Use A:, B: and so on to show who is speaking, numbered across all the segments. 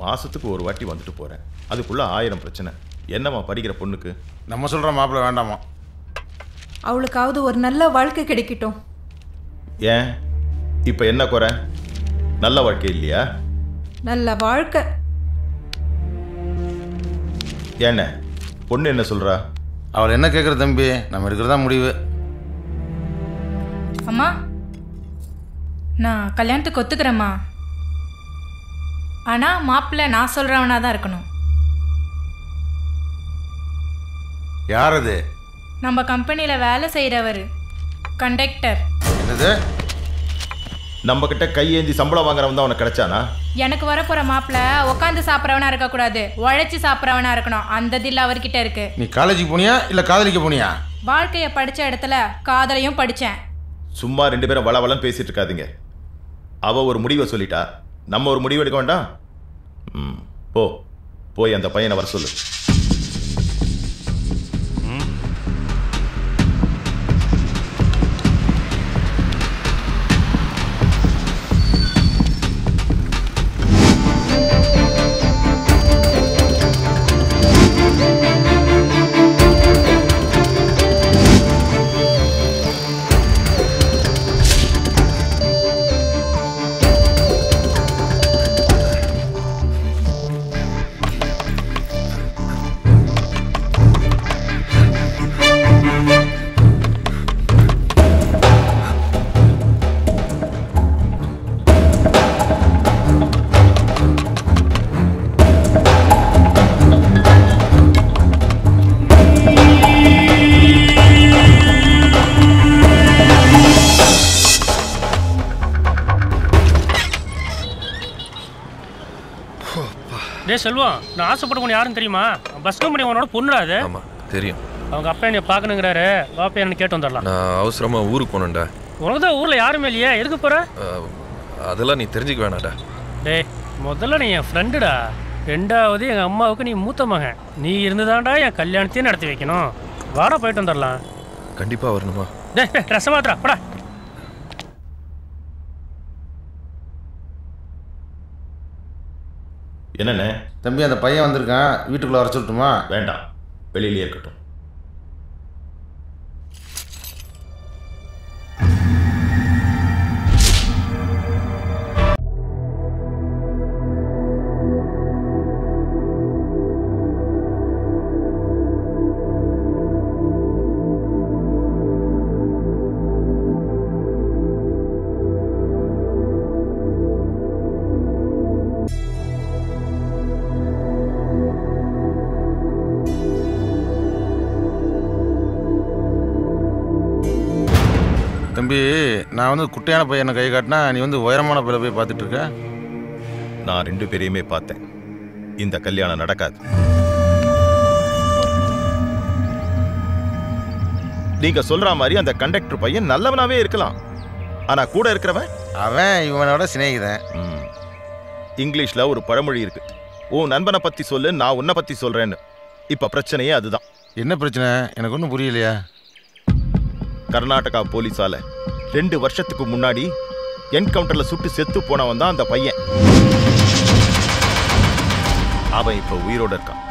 A: மாசத்துக்கு ஒரு வாட்டி வந்துட்டு போறேன். அதுக்குள்ள ஆயிரம் பிரச்சனை. என்னம்மா படிக்கிற பொண்ணுக்கு?
B: நம்ம சொல்கிற மாப்பிள்ளை வேண்டாமா?
C: அவளுக்காவது ஒரு நல்ல வாழ்க்கை கிடைக்கட்டும்.
A: ஏன்? இப்போ என்ன குறை? நல்ல வாழ்க்கை இல்லையா?
C: நல்ல வாழ்க்கை.
A: ஏண்ணே பொண்ணு என்ன சொல்றா?
B: அவள் என்ன கேட்குற தம்பி? நம்ம எடுக்கிறதா முடிவு.
D: அம்மா நான் கல்யாணத்துக்கு ஒத்துக்கிறேம்மா. ஆனால் மாப்பிள்ளை நான் சொல்கிறவனா தான் இருக்கணும்.
B: யார் அது
D: நம்ம கம்பெனியில் வேலை செய்கிறவர் கண்டக்டர்
B: என்னது?
A: நம்ம கிட்ட கையேந்தி சம்பளம் வாங்குறவன் தான் உனக்கு கிடைச்சானா?
D: எனக்கு வரப்போகிற மாப்பிள்ளை உட்காந்து சாப்பிட்றவனா இருக்கக்கூடாது உழைச்சி சாப்பிட்றவனா இருக்கணும். அந்த தில் அவர்கிட்ட இருக்கு.
B: நீ காலேஜுக்கு போனியா? இல்லை காதலிக்க போனியா?
D: வாழ்க்கையை படித்த இடத்துல காதலையும் படித்தேன்
A: சும்மா ரெண்டு பேரும் வளவளன்னு பேசிட்டு இருக்காதீங்க. அவ ஒரு முடிவை சொல்லிட்டா. நம்ம ஒரு முடிவு எடுக்க வேண்டாம்? ம் போ. போய் அந்த பையனை வர சொல்லு.
E: டேய் செல்வம் நான் ஆசைப்பட்ட பொண்ணு யாருன்னு தெரியுமா? பஸ் கம்பெனி உன்னோட பொண்ணுடா அது.
F: ஆமாம் தெரியும்.
E: அவங்க அப்பா என்னை பார்க்கணுங்கிறாரு. வாப்பா என்னன்னு கேட்டு வந்துடலாம்.
F: நான் அவசரமாக ஊருக்கு போனேன்டா
E: உனக்கு தான் ஊரில் யாருமே இல்லையே? எதுக்கு போகிற
F: அதெல்லாம் நீ தெரிஞ்சுக்க வேணாடா
E: டேய் முதல்ல நீ என் ஃப்ரெண்டுடா ரெண்டாவது எங்கள் அம்மாவுக்கு நீ மூத்த மகன். நீ இருந்துதான்டா என் கல்யாணத்தையும் நடத்தி வைக்கணும். வாடா போயிட்டு வந்துடலாம்.
F: கண்டிப்பாக வரணுமா?
E: டேய் டேய், ட்ரெஸ்ஸை மாத்திரா படா.
A: என்னண்ணே
B: தம்பி அந்த பையன் வந்திருக்கான். வீட்டுக்குள்ளே வர சொல்லட்டுமா?
A: வேண்டாம். வெளியிலேயே இருக்கட்டும்.
B: தம்பி நான் வந்து குட்டையான பையனை கை காட்டினா நீ வந்து உயரமான பையில போய் பார்த்துட்டு இருக்க
A: நான் ரெண்டு பேரையுமே பார்த்தேன். இந்த கல்யாணம் நடக்காது. நீங்க சொல்ற மாதிரி அந்த கண்டக்டர் பையன் நல்லவனாவே இருக்கலாம். ஆனா கூட இருக்கிறவன்?
B: அவன் இவனோட சிநேகிதன்.
A: ம். இங்கிலீஷ்ல ஒரு பழமொழி இருக்கு. உன் நண்பனை பத்தி சொல்லு நான் உன்னை பத்தி சொல்றேன்னு. இப்ப பிரச்சனையே அதுதான்.
B: என்ன பிரச்சனை? எனக்கு ஒன்றும் புரியலையா.
A: கர்நாடகா போலீஸால ரெண்டு வருஷத்துக்கு முன்னாடி என்கவுண்டர்ல சுட்டு செத்து போனவன் தான் அந்த பையன். அவன் இப்ப உயிரோட இருக்கான்.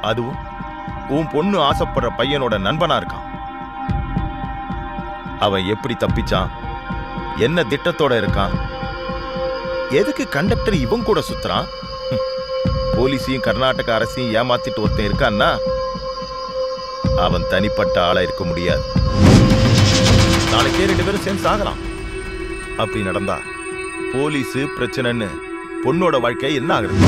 A: அதுவும் உன் பொண்ணு ஆசைப்படுற பையனோட நண்பனா இருக்கான். அவன் எப்படி தப்பிச்சான்? என்ன திட்டத்தோட இருக்கான்? எதுக்கு கண்டக்டர் இவன் கூட சுத்துறான்? போலீஸையும் கர்நாடக அரசையும் ஏமாத்திட்டு ஒருத்தன் இருக்கான்னா அவன் தனிப்பட்ட ஆளா இருக்க முடியாது. நாளைக்கே ரெண்டு பேரும் சேர்ந்து சாகலாம். அப்படி நடந்தா போலீஸ் பிரச்சனைன்னு பொண்ணோட வாழ்க்கை என்ன ஆகுறது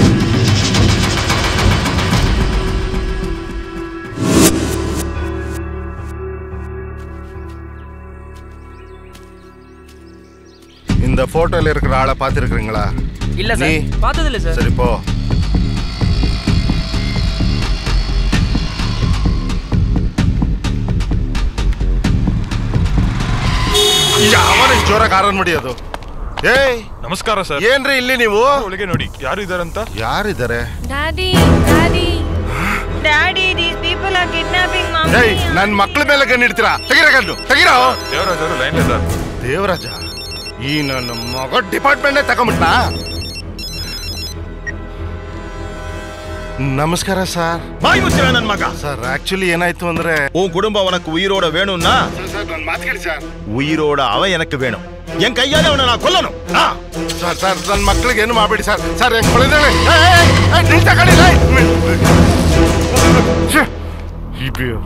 G: இந்த போட்டோல இருக்கிற ஆளை பார்த்துருக்குறீங்களா?
H: இல்ல சார் பார்த்தது இல்ல சார்
G: சரி போ. ಜೋರ ಕಾರನ್ ಮಾಡಿ ಅದು. ಏಯ್
I: ನಮಸ್ಕಾರ ಸರ್.
G: ಏನ್ರಿ ಇಲ್ಲಿ ನೀವು?
I: ಒಳಗೆ ನೋಡಿ ಯಾರು ಇದಾರಂತ
G: ಯಾರಿದ್ದಾರೆ
J: ಡ್ಯಾಡಿ ಡ್ಯಾಡಿ. ಡ್ಯಾಡಿ
G: ಏಯ್ ನನ್ ಮಕ್ಳ ಮೇಲೆ ಕಣ್ಣಿಡ್ತೀರಾ ತೆಗಿರ ಕಣ್ಣು ತೆಗಿರೋ?
I: ದೇವರಾಜ್ ಅವರು ಲೈನ್ ಸರ್
G: ದೇವರಾಜ ಈ ನನ್ನ ಮಗ ಡಿಪಾರ್ಟ್ಮೆಂಟ್ ತಗೊಂಬಿಟ್ಟ ನಮಸ್ಕಾರ ಸರ್
A: ಬಾಯಿ ಮಗ.
G: ಸರ್ ಆಕ್ಚುಲಿ ಏನಾಯ್ತು ಅಂದ್ರೆ
A: ಓ ಕುಟುಂಬ ಅವನಕ್ಕೆ
G: ಉಯಿರೋಡ ವೇಣುನ್ನ நான் மாத்திக்கிறேன் சார்.
A: உயிரோட அவன் எனக்கு வேணும். என் கையால அவனை நான் கொல்லணும். சார்
G: சார் நன் மக்களுக்கு என்ன மாப்பிடி சார்? சார் என் குழந்தைகளை இப்பயோ